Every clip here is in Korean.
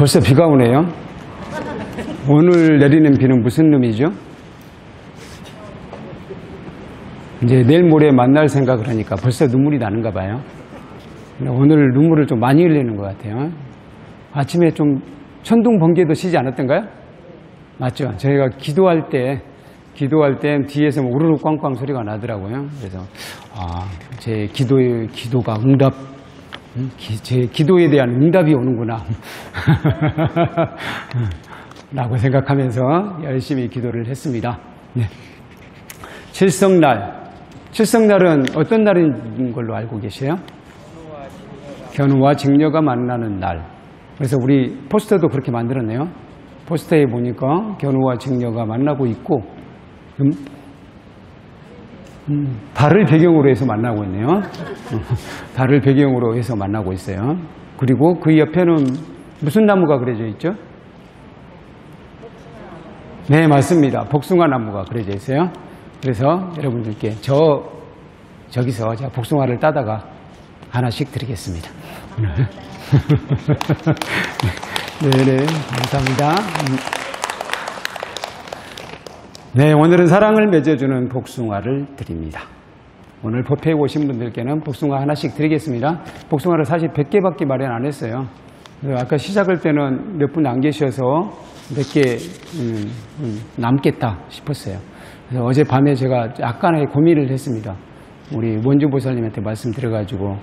벌써 비가 오네요. 오늘 내리는 비는 무슨 놈이죠? 이제 내일 모레 만날 생각을 하니까 벌써 눈물이 나는가 봐요. 오늘 눈물을 좀 많이 흘리는 것 같아요. 아침에 좀 천둥 번개도 치지 않았던가요? 맞죠? 저희가 기도할 때, 기도할 때 뒤에서 뭐 우르르 꽝꽝 소리가 나더라고요. 그래서, 아, 제 기도의, 기도가 응답, 음, 기- 제 기도에 대한 응답이 오는구나. 라고 생각하면서 열심히 기도를 했습니다. 네. 칠성날. 칠성날은 어떤 날인 걸로 알고 계세요? 견우와 직녀가 만나는 날. 그래서 우리 포스터도 그렇게 만들었네요. 포스터에 보니까 견우와 직녀가 만나고 있고, 음, 음, 달을 배경으로 해서 만나고 있네요. 달을 배경으로 해서 만나고 있어요. 그리고 그 옆에는 무슨 나무가 그려져 있죠? 네, 맞습니다. 복숭아 나무가 그려져 있어요. 그래서 여러분들께 저, 저기서 제가 복숭아를 따다가 하나씩 드리겠습니다. 네 네, 감사합니다. 음. 네, 오늘은 사랑을 맺어주는 복숭아를 드립니다. 오늘 법회에 오신 분들께는 복숭아 하나씩 드리겠습니다. 복숭아를 사실 100개밖에 마련 안 했어요. 그래서 아까 시작할 때는 몇 분 안 계셔서 몇개 음, 음, 남겠다 싶었어요. 그래서 어젯밤에 제가 약간의 고민을 했습니다. 우리 원주 보살님한테 말씀드려가지고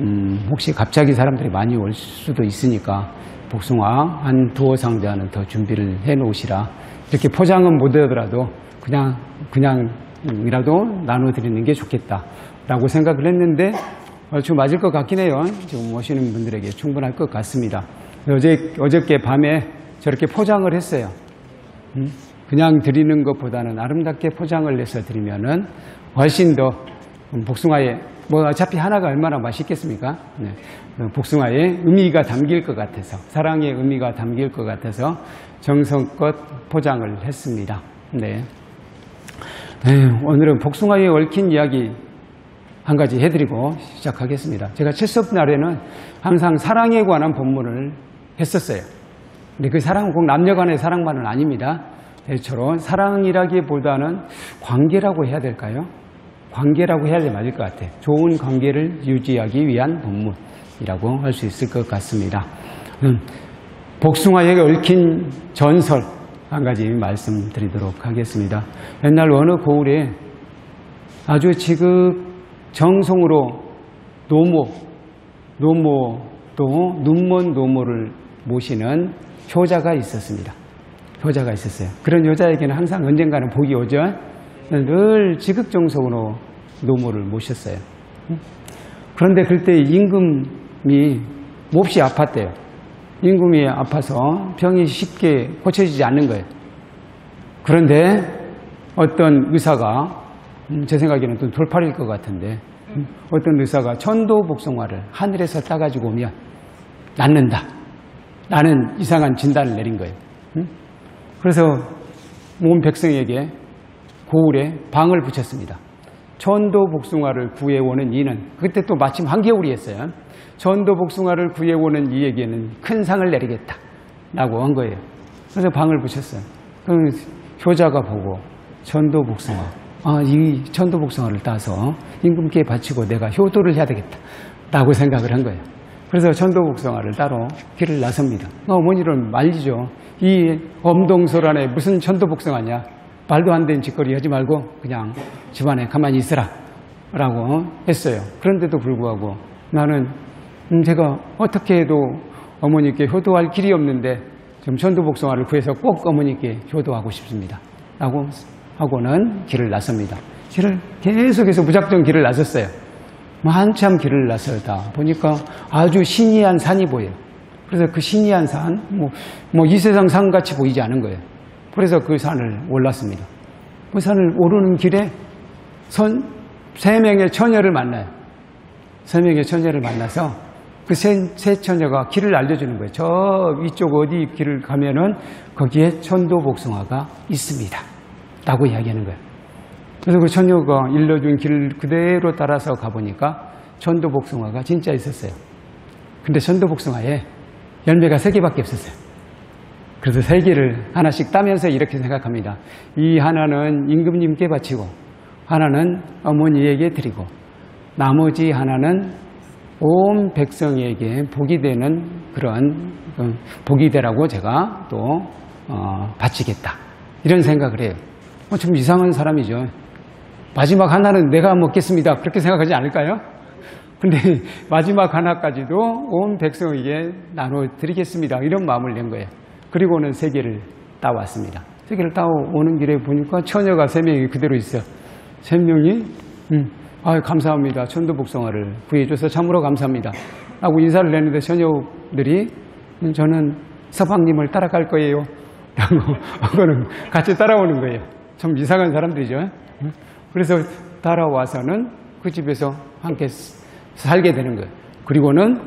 음, 혹시 갑자기 사람들이 많이 올 수도 있으니까 복숭아 한 두어 상자는 더 준비를 해 놓으시라. 이렇게 포장은 못 하더라도 그냥 그냥이라도 나눠 드리는 게 좋겠다라고 생각을 했는데 어, 좀 맞을 것 같긴 해요. 지금 오시는 분들에게 충분할 것 같습니다. 어제 어저께 밤에 저렇게 포장을 했어요. 음? 그냥 드리는 것보다는 아름답게 포장을 해서 드리면은 훨씬 더 복숭아에 뭐 어차피 하나가 얼마나 맛있겠습니까? 네. 그 복숭아에 의미가 담길 것 같아서 사랑의 의미가 담길 것 같아서 정성껏 포장을 했습니다. 네. 네, 오늘은 복숭아에 얽힌 이야기 한 가지 해드리고 시작하겠습니다. 제가 칠섭 날에는 항상 사랑에 관한 본문을 했었어요. 근데 그 사랑은 꼭 남녀 간의 사랑만은 아닙니다. 대처럼 사랑이라기보다는 관계라고 해야 될까요? 관계라고 해야 될 맞을 것 같아요. 좋은 관계를 유지하기 위한 본문이라고 할 수 있을 것 같습니다. 음, 복숭아에 얽힌 전설 한 가지 말씀드리도록 하겠습니다. 옛날 어느 고을에 아주 지극 정성으로 노모, 노모 또 눈먼 노모를 모시는 효자가 있었습니다. 효자가 있었어요. 그런 여자에게는 항상 언젠가는 복이 오죠. 늘 지극정성으로 노모를 모셨어요. 그런데 그때 임금이 몹시 아팠대요. 임금이 아파서 병이 쉽게 고쳐지지 않는 거예요. 그런데 어떤 의사가 음, 제 생각에는 또 돌팔일 것 같은데 음, 어떤 의사가 천도 복숭아를 하늘에서 따가지고 오면 낫는다. 나는 이상한 진단을 내린 거예요. 음? 그래서 온 백성에게 고울에 방을 붙였습니다. 천도 복숭아를 구해오는 이는 그때 또 마침 한겨울이었어요. 천도 복숭아를 구해오는 이에게는 큰 상을 내리겠다. 라고 한 거예요. 그래서 방을 붙였어요. 그 효자가 보고 천도 복숭아 아, 이 천도 복숭아를 따서 임금께 바치고 내가 효도를 해야 되겠다. 라고 생각을 한 거예요. 그래서 천도 복숭아를 따로 길을 나섭니다. 어머니를 말리죠. 이 엄동설 안에 무슨 천도 복숭아냐. 말도 안 되는 짓거리 하지 말고 그냥 집안에 가만히 있으라. 라고 했어요. 그런데도 불구하고 나는 음, 제가 어떻게 해도 어머니께 효도할 길이 없는데 좀 천도복숭아를 구해서 꼭 어머니께 효도하고 싶습니다. 라고 하고는 길을 나섭니다. 길을 계속해서 무작정 길을 나섰어요. 뭐 한참 길을 나서다 보니까 아주 신이한 산이 보여요. 그래서 그 신이한 산, 뭐, 뭐 이 세상 산같이 보이지 않은 거예요. 그래서 그 산을 올랐습니다. 그 산을 오르는 길에 선, 세 명의 처녀를 만나요. 세 명의 처녀를 만나서 그 세, 세 처녀가 길을 알려주는 거예요. 저 위쪽 어디 길을 가면은 거기에 천도 복숭아가 있습니다. 라고 이야기하는 거예요. 그래서 그 처녀가 일러준 길을 그대로 따라서 가보니까 천도 복숭아가 진짜 있었어요. 근데 천도 복숭아에 열매가 세 개밖에 없었어요. 그래서 세 개를 하나씩 따면서 이렇게 생각합니다. 이 하나는 임금님께 바치고, 하나는 어머니에게 드리고, 나머지 하나는 온 백성에게 복이 되는 그런 어, 복이 되라고 제가 또 어, 바치겠다. 이런 생각을 해요. 어, 좀 이상한 사람이죠. 마지막 하나는 내가 먹겠습니다. 그렇게 생각하지 않을까요? 근데 마지막 하나까지도 온 백성에게 나눠 드리겠습니다. 이런 마음을 낸 거예요. 그리고는 세 개를 따왔습니다. 세 개를 따오는 길에 보니까 처녀가 세 명이 그대로 있어요. 세 명이, 음, 아 감사합니다. 천도복숭아를 구해줘서 참으로 감사합니다. 라고 인사를 내는데 처녀들이 음, 저는 서방님을 따라갈 거예요. 라고 그거는 같이 따라오는 거예요. 좀 이상한 사람들이죠. 음? 그래서 따라와서는 그 집에서 함께 살게 되는 거예요. 그리고는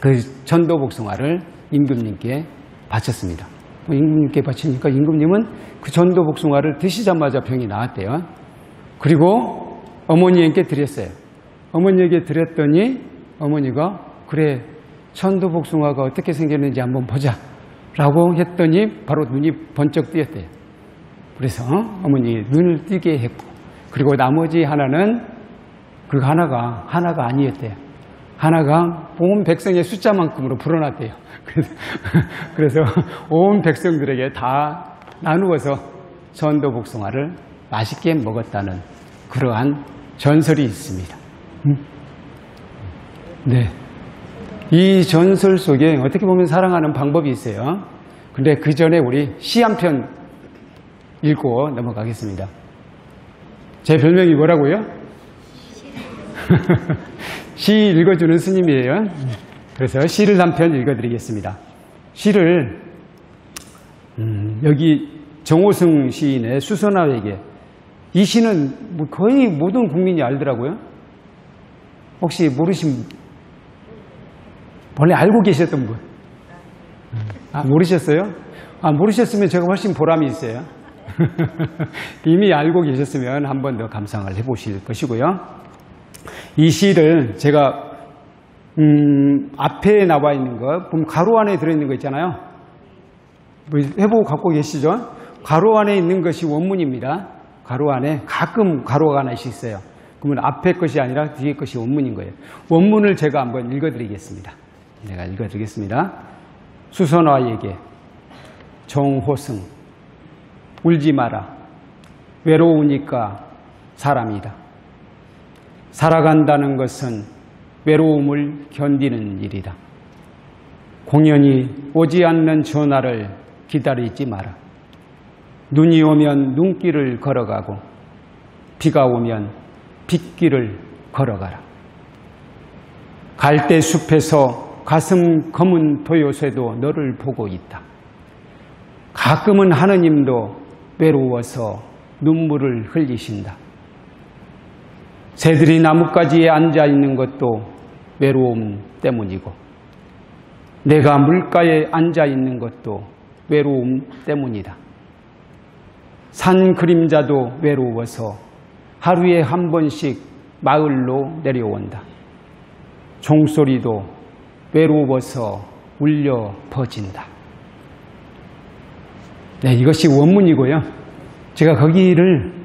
그 전도복숭아를 임금님께 바쳤습니다. 뭐 임금님께 바치니까 임금님은 그 전도 복숭아를 드시자마자 병이 나왔대요. 그리고 어머니에게 드렸어요. 어머니에게 드렸더니 어머니가 그래 천도 복숭아가 어떻게 생겼는지 한번 보자 라고 했더니 바로 눈이 번쩍 뜨였대요. 그래서 어머니 눈을 뜨게 했고 그리고 나머지 하나는 그 하나가 하나가 아니었대요. 하나가 온 백성의 숫자만큼으로 불어났대요. 그래서, 그래서 온 백성들에게 다 나누어서 전도 복숭아를 맛있게 먹었다는 그러한 전설이 있습니다. 음? 네. 이 전설 속에 어떻게 보면 사랑하는 방법이 있어요. 근데 그 전에 우리 시 한 편 읽고 넘어가겠습니다. 제 별명이 뭐라고요? 시 읽어주는 스님이에요. 그래서 시를 한 편 읽어드리겠습니다. 시를 음, 여기 정호승 시인의 수선화에게 이 시는 뭐 거의 모든 국민이 알더라고요. 혹시 모르신 원래 알고 계셨던 분? 아 모르셨어요? 아 모르셨으면 제가 훨씬 보람이 있어요. 이미 알고 계셨으면 한 번 더 감상을 해보실 것이고요. 이 시를 제가 음, 앞에 나와 있는 거, 보면 가로 안에 들어있는 거 있잖아요. 뭐 해보고 갖고 계시죠? 가로 안에 있는 것이 원문입니다. 가로 안에 가끔 가로가 하나씩 있어요. 그러면 앞에 것이 아니라 뒤에 것이 원문인 거예요. 원문을 제가 한번 읽어드리겠습니다. 내가 읽어드리겠습니다. 수선화에게 정호승 울지 마라 외로우니까 사람이다. 살아간다는 것은 외로움을 견디는 일이다. 공연히 오지 않는 전화를 기다리지 마라. 눈이 오면 눈길을 걸어가고 비가 오면 빗길을 걸어가라. 갈대 숲에서 가슴 검은 도요새도 너를 보고 있다. 가끔은 하느님도 외로워서 눈물을 흘리신다. 새들이 나뭇가지에 앉아 있는 것도 외로움 때문이고, 내가 물가에 앉아 있는 것도 외로움 때문이다. 산 그림자도 외로워서 하루에 한 번씩 마을로 내려온다. 종소리도 외로워서 울려 퍼진다. 네, 이것이 원문이고요. 제가 거기를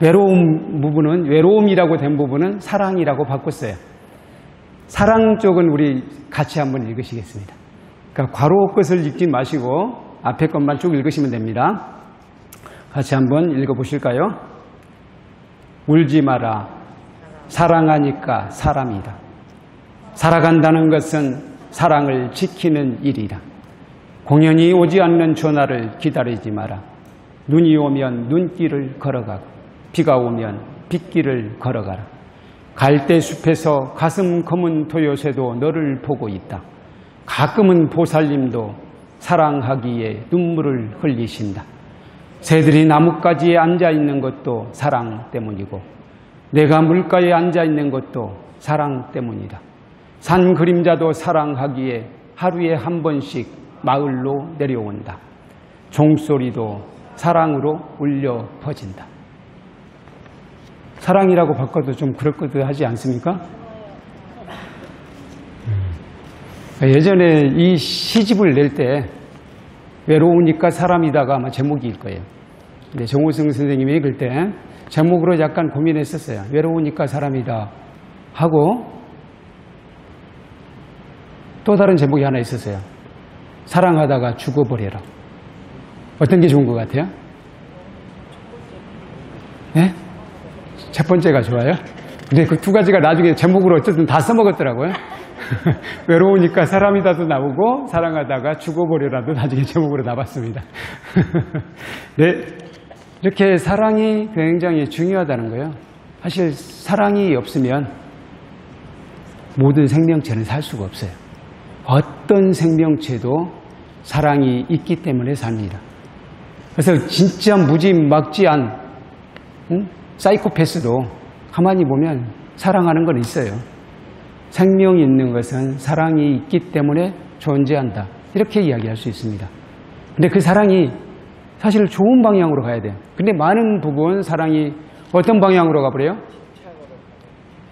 외로움 부분은 외로움이라고 된 부분은 사랑이라고 바꿨어요. 사랑 쪽은 우리 같이 한번 읽으시겠습니다. 그러니까 괄호 끝을 읽지 마시고 앞에 것만 쭉 읽으시면 됩니다. 같이 한번 읽어보실까요? 울지 마라. 사랑하니까 사람이다. 살아간다는 것은 사랑을 지키는 일이다. 공연히 오지 않는 전화를 기다리지 마라. 눈이 오면 눈길을 걸어가고 비가 오면 빗길을 걸어가라. 갈대 숲에서 가슴 검은 토요새도 너를 보고 있다. 가끔은 보살님도 사랑하기에 눈물을 흘리신다. 새들이 나뭇가지에 앉아 있는 것도 사랑 때문이고 내가 물가에 앉아 있는 것도 사랑 때문이다. 산 그림자도 사랑하기에 하루에 한 번씩 마을로 내려온다. 종소리도 사랑으로 울려 퍼진다. 사랑이라고 바꿔도 좀 그럴 것도 하지 않습니까? 예전에 이 시집을 낼 때 외로우니까 사람이다가 아마 제목일 거예요. 근데 정호승 선생님이 그때 제목으로 약간 고민했었어요. 외로우니까 사람이다 하고 또 다른 제목이 하나 있었어요. 사랑하다가 죽어버려라. 어떤 게 좋은 것 같아요? 첫 번째가 좋아요? 근데 그 두 가지가 나중에 제목으로 어쨌든 다 써먹었더라고요. 외로우니까 사람이다도 나오고 사랑하다가 죽어버려라도 나중에 제목으로 나왔습니다. 네, 이렇게 사랑이 굉장히 중요하다는 거예요. 사실 사랑이 없으면 모든 생명체는 살 수가 없어요. 어떤 생명체도 사랑이 있기 때문에 삽니다. 그래서 진짜 무지막지한 응? 사이코패스도 가만히 보면 사랑하는 건 있어요. 생명이 있는 것은 사랑이 있기 때문에 존재한다. 이렇게 이야기할 수 있습니다. 근데 그 사랑이 사실 좋은 방향으로 가야 돼요. 근데 많은 부분 사랑이 어떤 방향으로 가버려요?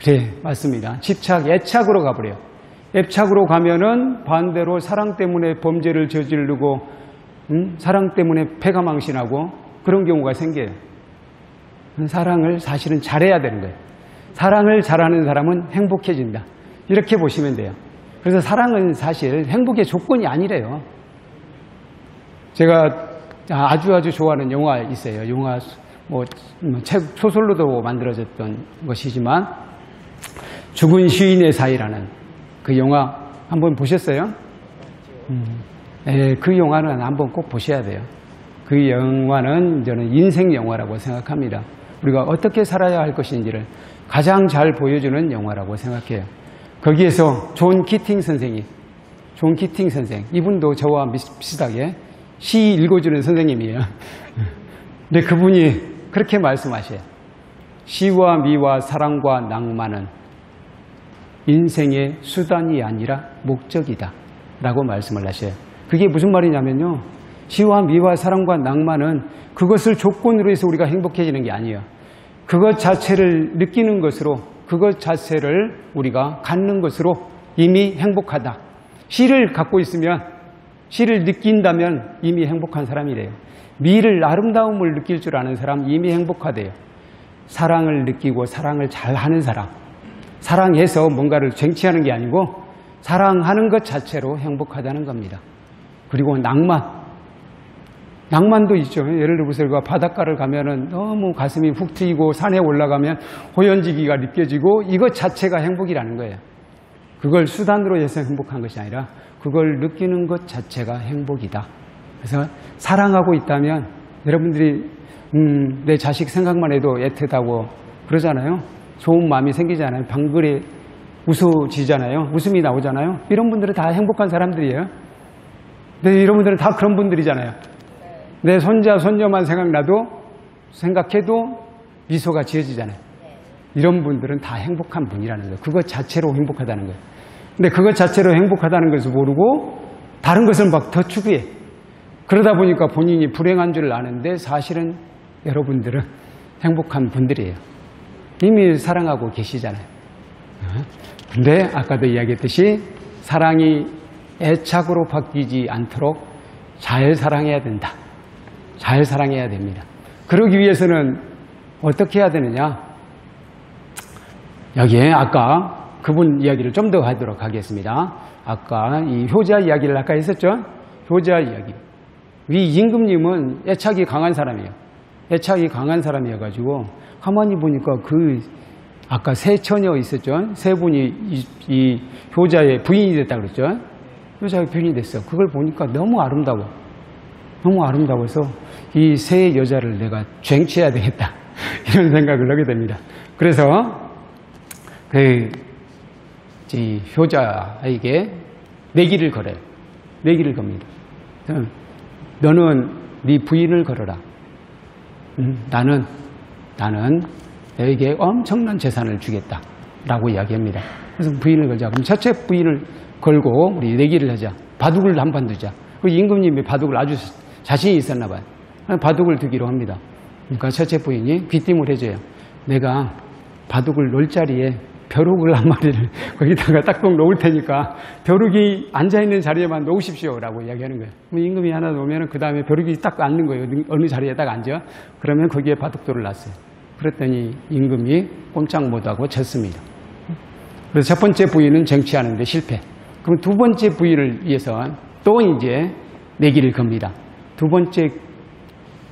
그래, 맞습니다. 집착, 애착으로 가버려요. 애착으로 가면은 반대로 사랑 때문에 범죄를 저지르고, 음? 사랑 때문에 패가 망신하고 그런 경우가 생겨요. 사랑을 사실은 잘해야 되는 거예요. 사랑을 잘하는 사람은 행복해진다. 이렇게 보시면 돼요. 그래서 사랑은 사실 행복의 조건이 아니래요. 제가 아주 아주 좋아하는 영화 있어요. 영화 뭐 책 소설로도 만들어졌던 것이지만 죽은 시인의 사회라는 그 영화 한번 보셨어요? 음, 네, 그 영화는 한번 꼭 보셔야 돼요. 그 영화는 저는 인생 영화라고 생각합니다. 우리가 어떻게 살아야 할 것인지를 가장 잘 보여주는 영화라고 생각해요. 거기에서 존 키팅 선생이, 존 키팅 선생, 이분도 저와 비슷하게 시 읽어주는 선생님이에요. 근데 그분이 그렇게 말씀하셔요. 시와 미와 사랑과 낭만은 인생의 수단이 아니라 목적이다. 라고 말씀을 하셔요. 그게 무슨 말이냐면요. 시와 미와 사랑과 낭만은 그것을 조건으로 해서 우리가 행복해지는 게 아니에요. 그것 자체를 느끼는 것으로 그것 자체를 우리가 갖는 것으로 이미 행복하다. 시를 갖고 있으면 시를 느낀다면 이미 행복한 사람이래요. 미를 아름다움을 느낄 줄 아는 사람 이미 행복하대요. 사랑을 느끼고 사랑을 잘 하는 사람. 사랑해서 뭔가를 쟁취하는 게 아니고 사랑하는 것 자체로 행복하다는 겁니다. 그리고 낭만. 낭만도 있죠. 예를 들어서 우리가 바닷가를 가면은 너무 가슴이 훅 트이고 산에 올라가면 호연지기가 느껴지고 이것 자체가 행복이라는 거예요. 그걸 수단으로 해서 행복한 것이 아니라 그걸 느끼는 것 자체가 행복이다. 그래서 사랑하고 있다면 여러분들이 음, 내 자식 생각만 해도 애틋하고 그러잖아요. 좋은 마음이 생기잖아요. 방글이 웃어지잖아요. 웃음이 나오잖아요. 이런 분들은 다 행복한 사람들이에요. 네, 이런 분들은 다 그런 분들이잖아요. 내 손자, 손녀만 생각나도 생각해도 미소가 지어지잖아요. 이런 분들은 다 행복한 분이라는 거예요. 그것 자체로 행복하다는 거예요. 근데 그것 자체로 행복하다는 것을 모르고 다른 것을 막 더 추구해. 그러다 보니까 본인이 불행한 줄 아는데 사실은 여러분들은 행복한 분들이에요. 이미 사랑하고 계시잖아요. 근데 아까도 이야기했듯이 사랑이 애착으로 바뀌지 않도록 잘 사랑해야 된다. 잘 사랑해야 됩니다. 그러기 위해서는 어떻게 해야 되느냐? 여기에 아까 그분 이야기를 좀 더 하도록 하겠습니다. 아까 이 효자 이야기를 아까 했었죠? 효자 이야기. 위 임금님은 애착이 강한 사람이에요. 애착이 강한 사람이어가지고 가만히 보니까 그 아까 세 처녀 있었죠? 세 분이 이, 이 효자의 부인이 됐다 그랬죠? 효자의 부인이 됐어. 그걸 보니까 너무 아름다워. 너무 아름다워서 이 세 여자를 내가 쟁취해야 되겠다. 이런 생각을 하게 됩니다. 그래서 그 효자에게 내기를 걸어요. 내기를 겁니다. 너는 네 부인을 걸어라. 음, 나는 나는 너에게 엄청난 재산을 주겠다. 라고 이야기합니다. 그래서 부인을 걸자. 그럼 첫째 부인을 걸고 우리 내기를 하자. 바둑을 한판 두자. 그 임금님이 바둑을 아주 자신이 있었나 봐요. 바둑을 두기로 합니다. 그러니까 첫째 부인이 귀띔을 해줘요. 내가 바둑을 놓을 자리에 벼룩을 한 마리를 거기다가 딱꼭 놓을 테니까 벼룩이 앉아있는 자리에만 놓으십시오. 라고 이야기하는 거예요. 임금이 하나 놓으면 그 다음에 벼룩이 딱 앉는 거예요. 어느 자리에 딱 앉아. 그러면 거기에 바둑돌을 놨어요. 그랬더니 임금이 꼼짝 못하고 졌습니다. 그래서 첫 번째 부인은 쟁취하는데 실패. 그럼 두 번째 부인을 위해서 또 이제 내기를 겁니다. 두 번째,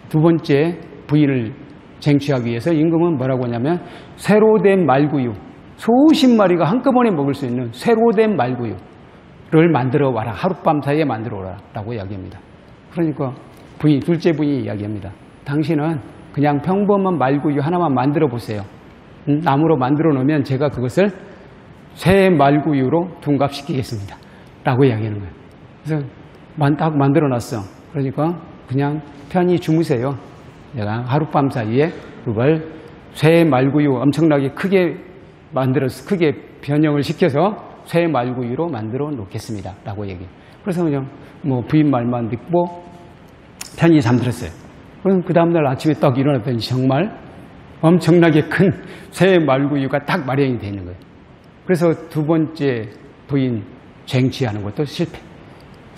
두 번째 부인을 쟁취하기 위해서 임금은 뭐라고 하냐면 새로 된 말구유, 수십 마리가 한꺼번에 먹을 수 있는 새로 된 말구유를 만들어 와라. 하룻밤 사이에 만들어 오라. 라고 이야기합니다. 그러니까 부인, 둘째 부인이 이야기합니다. 당신은 그냥 평범한 말구유 하나만 만들어 보세요. 음, 나무로 만들어 놓으면 제가 그것을 새 말구유로 둔갑시키겠습니다. 라고 이야기하는 거예요. 그래서 만, 딱 만들어 놨어. 그러니까 그냥 편히 주무세요. 내가 하룻밤 사이에 그걸 새 말구유 엄청나게 크게 만들어서 크게 변형을 시켜서 새 말구유로 만들어 놓겠습니다. 라고 얘기해요. 그래서 그냥 뭐 부인 말만 듣고 편히 잠들었어요. 그럼 그 다음날 아침에 딱 일어났더니 정말 엄청나게 큰 새 말구유가 딱 마련이 되어 있는 거예요. 그래서 두 번째 부인 쟁취하는 것도 실패.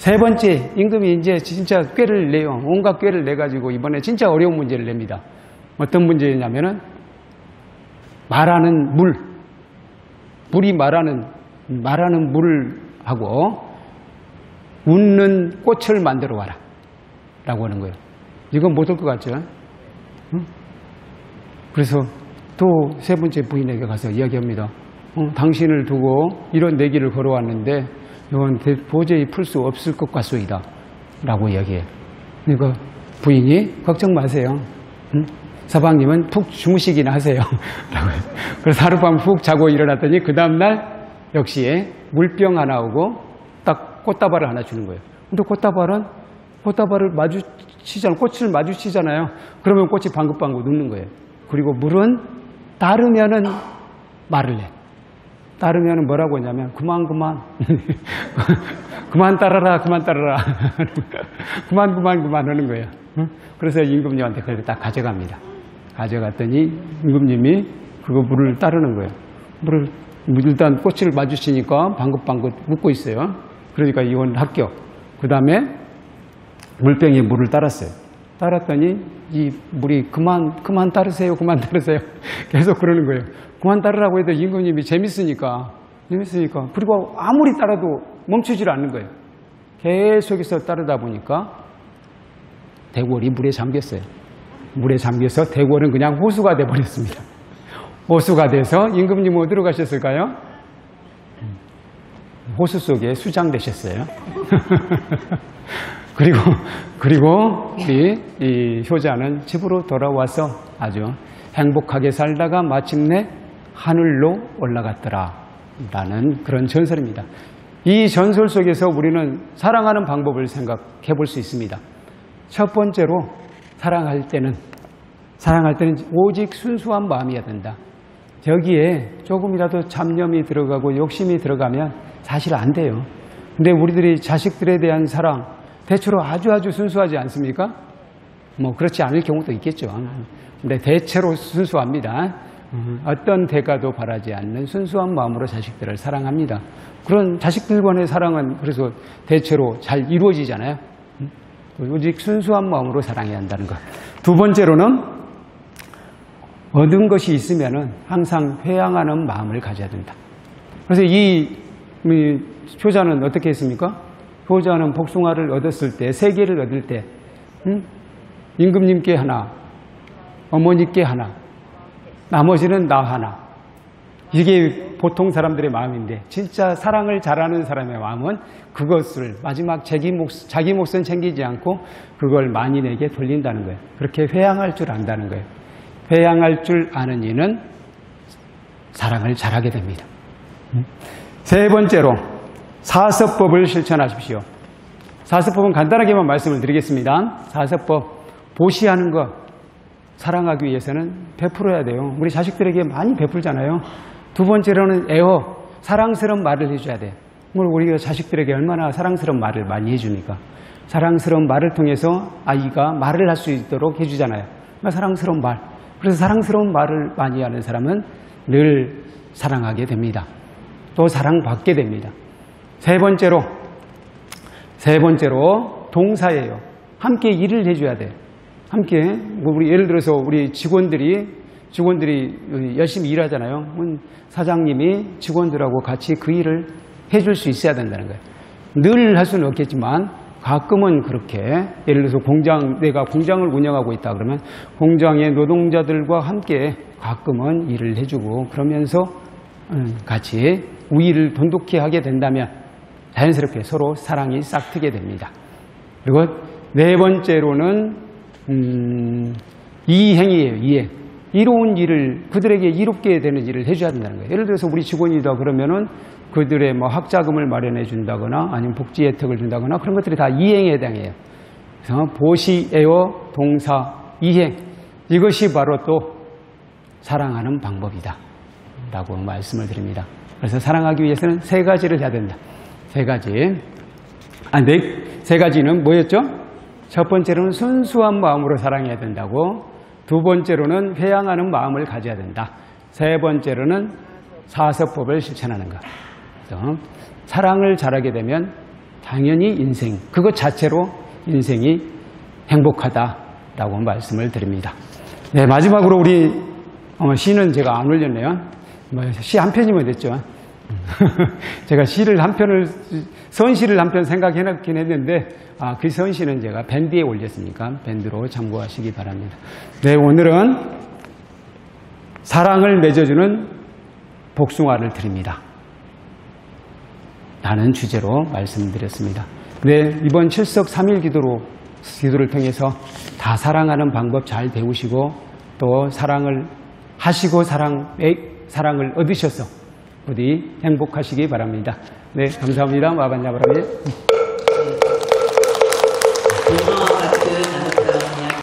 세 번째 임금이 이제 진짜 꾀를 내요. 온갖 꾀를 내 가지고 이번에 진짜 어려운 문제를 냅니다. 어떤 문제냐면은 말하는 물, 물이 말하는 말하는 물을 하고 웃는 꽃을 만들어 와라. 라고 하는 거예요. 이건 못올것 같죠? 응? 그래서 또 세 번째 부인에게 가서 이야기합니다. 어, 당신을 두고 이런 내기를 걸어왔는데 이건 도저히 풀 수 없을 것 같소이다. 라고 이야기해요. 그러니까 부인이 걱정 마세요. 응? 서방님은 푹 주무시기나 하세요. 라고 해요. 그래서 하룻밤 푹 자고 일어났더니 그 다음날 역시 물병 하나 오고 딱 꽃다발을 하나 주는 거예요. 근데 꽃다발은 꽃다발을 마주치잖아요. 꽃을 마주치잖아요. 그러면 꽃이 방긋방긋 웃는 거예요. 그리고 물은 따르면은 말을 해. 따르면 뭐라고 하냐면 그만 그만 그만 따라라 그만 따라라 그만 그만 그만 하는 거예요. 그래서 임금님한테 그걸 딱 가져갑니다. 가져갔더니 임금님이 그거 물을 따르는 거예요. 물을 일단 꽃을 마주치니까 방긋방긋 웃고 있어요. 그러니까 이건 합격. 그 다음에 물병에 물을 따랐어요. 따랐더니 이 물이 그만 그만 따르세요 그만 따르세요 계속 그러는 거예요 그만 따르라고 해도 임금님이 재밌으니까 재밌으니까. 그리고 아무리 따라도 멈추질 않는 거예요. 계속해서 따르다 보니까 대궐이 물에 잠겼어요. 물에 잠겨서 대궐은 그냥 호수가 돼 버렸습니다. 호수가 돼서 임금님은 어디로 가셨을까요? 호수 속에 수장되셨어요. 그리고 그리고 우리 이 효자는 집으로 돌아와서 아주 행복하게 살다가 마침내 하늘로 올라갔더라 라는 그런 전설입니다. 이 전설 속에서 우리는 사랑하는 방법을 생각해 볼 수 있습니다. 첫 번째로 사랑할 때는 사랑할 때는 오직 순수한 마음이어야 된다. 여기에 조금이라도 잡념이 들어가고 욕심이 들어가면 사실 안 돼요. 근데 우리들이 자식들에 대한 사랑 대체로 아주 아주 순수하지 않습니까? 뭐 그렇지 않을 경우도 있겠죠. 근데 대체로 순수합니다. 어떤 대가도 바라지 않는 순수한 마음으로 자식들을 사랑합니다. 그런 자식들과의 사랑은 그래서 대체로 잘 이루어지잖아요. 오직 순수한 마음으로 사랑해야 한다는 것. 두 번째로는 얻은 것이 있으면 항상 회양하는 마음을 가져야 된다. 그래서 이 효자는 어떻게 했습니까? 효자는 복숭아를 얻었을 때, 세 개를 얻을 때, 음? 임금님께 하나, 어머니께 하나, 나머지는 나 하나. 이게 보통 사람들의 마음인데, 진짜 사랑을 잘하는 사람의 마음은 그것을 마지막 자기 몫, 자기 몫은 챙기지 않고 그걸 만인에게 돌린다는 거예요. 그렇게 회양할 줄 안다는 거예요. 회양할 줄 아는 이는 사랑을 잘하게 됩니다. 세 번째로, 사서법을 실천하십시오. 사서법은 간단하게만 말씀을 드리겠습니다. 사서법, 보시하는 것, 사랑하기 위해서는 베풀어야 돼요. 우리 자식들에게 많이 베풀잖아요. 두 번째로는 애호, 사랑스러운 말을 해줘야 돼. 우리가 자식들에게 얼마나 사랑스러운 말을 많이 해주니까. 사랑스러운 말을 통해서 아이가 말을 할 수 있도록 해주잖아요. 사랑스러운 말. 그래서 사랑스러운 말을 많이 하는 사람은 늘 사랑하게 됩니다. 또 사랑받게 됩니다. 세 번째로, 세 번째로 동사예요. 함께 일을 해줘야 돼. 함께, 뭐 우리 예를 들어서 우리 직원들이, 직원들이 열심히 일하잖아요. 사장님이 직원들하고 같이 그 일을 해줄 수 있어야 된다는 거예요. 늘 할 수는 없겠지만 가끔은 그렇게 예를 들어서 공장 내가 공장을 운영하고 있다 그러면 공장의 노동자들과 함께 가끔은 일을 해주고 그러면서 음, 같이 우위를 돈독히 하게 된다면 자연스럽게 서로 사랑이 싹트게 됩니다. 그리고 네 번째로는 음, 이행이에요. 이행. 이로운 일을 그들에게 이롭게 되는 일을 해줘야 된다는 거예요. 예를 들어서 우리 직원이다 그러면은 그들의 뭐 학자금을 마련해 준다거나 아니면 복지 혜택을 준다거나 그런 것들이 다 이행에 해당해요. 그래서 보시 에어 동사 이행 이것이 바로 또 사랑하는 방법이다. 라고 말씀을 드립니다. 그래서 사랑하기 위해서는 세 가지를 해야 된다. 세 가지. 아, 네, 세 가지는 뭐였죠? 첫 번째로는 순수한 마음으로 사랑해야 된다고. 두 번째로는 회양하는 마음을 가져야 된다. 세 번째로는 사서법을 실천하는 것. 사랑을 잘하게 되면 당연히 인생, 그것 자체로 인생이 행복하다라고 말씀을 드립니다. 네, 마지막으로 우리 어, 시는 제가 안 올렸네요. 뭐, 시한 편이면 됐죠. 제가 시를 한 편을, 선시를 한 편 생각해 놓긴 했는데, 아, 그 선시는 제가 밴드에 올렸으니까 밴드로 참고하시기 바랍니다. 네, 오늘은 사랑을 맺어주는 복숭아를 드립니다. 라는 주제로 말씀드렸습니다. 네, 이번 7석 3일 기도로, 기도를 통해서 다 사랑하는 방법 잘 배우시고 또 사랑을 하시고 사랑, 사랑을 얻으셔서 부디 행복하시기 바랍니다. 네, 감사합니다. 마반야바라미.